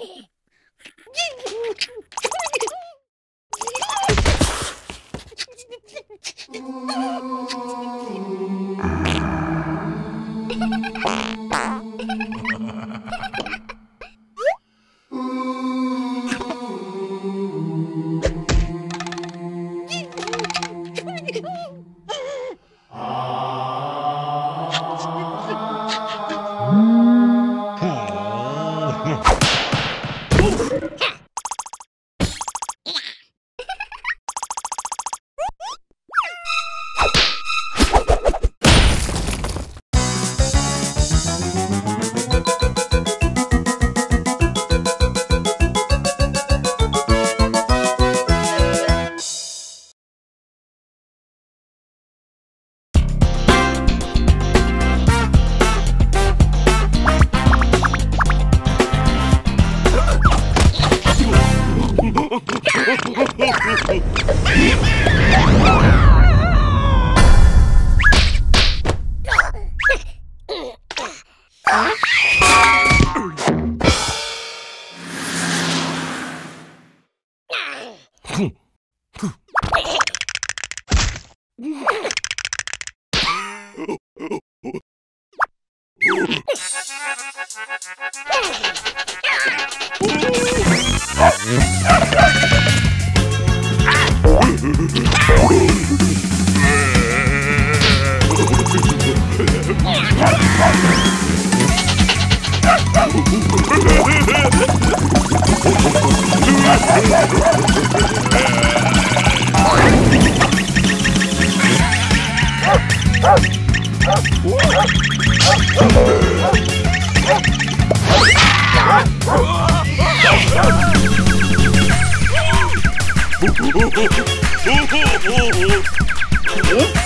Okay. Oh.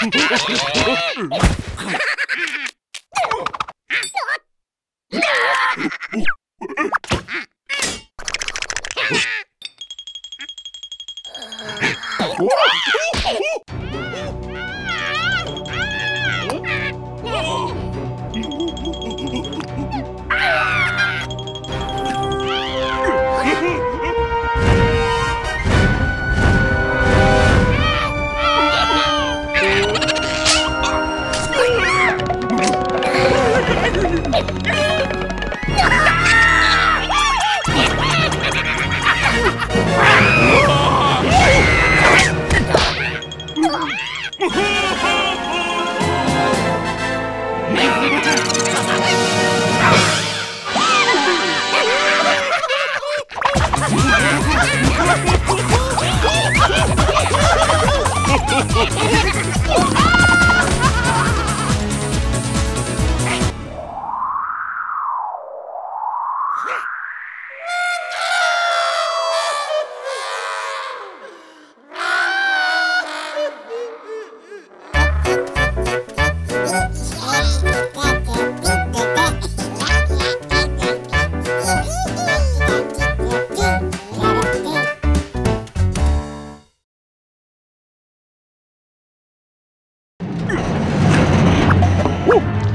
Oh,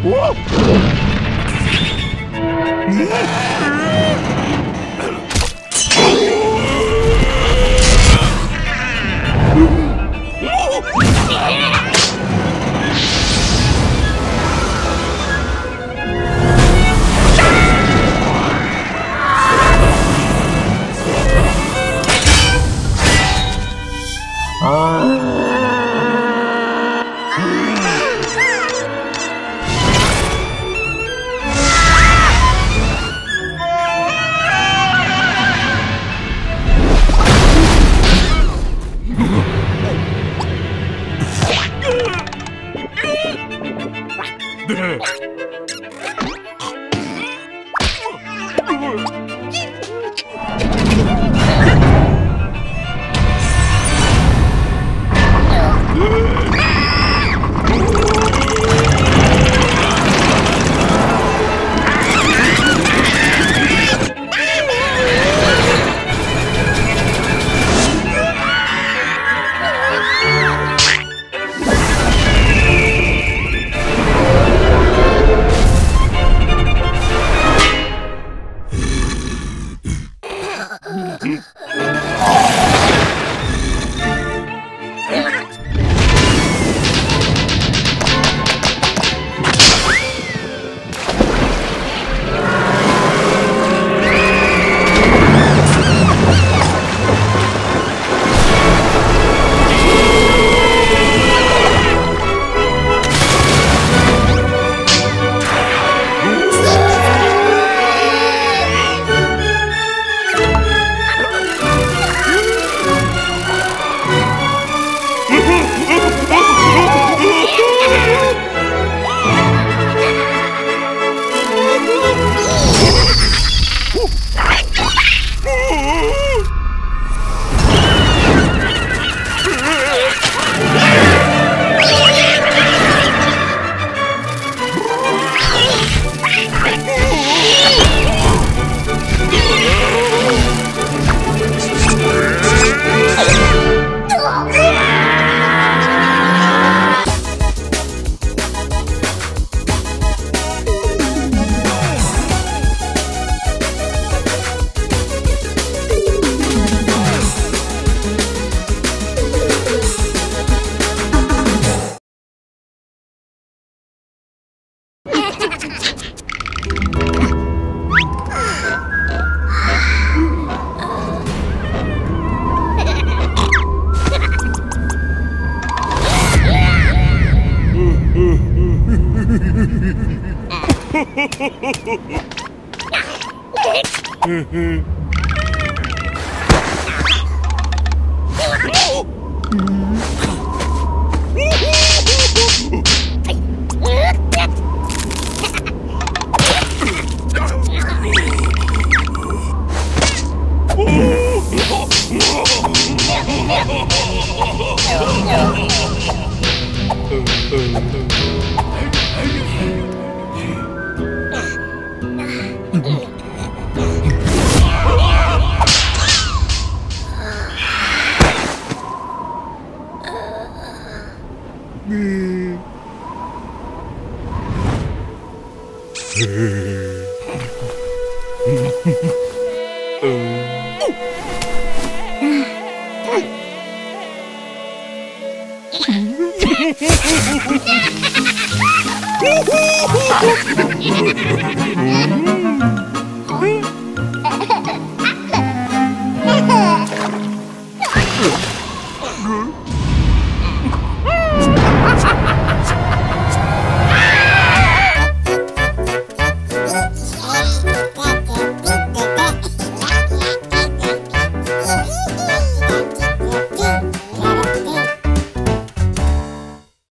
Whoa! Ah.